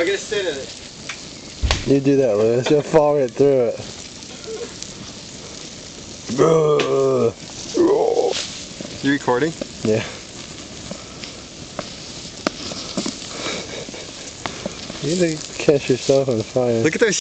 I'm gonna sit in it. You do that, Lewis. You'll fall right through it. You recording? Yeah. You need to catch yourself on fire. Look at those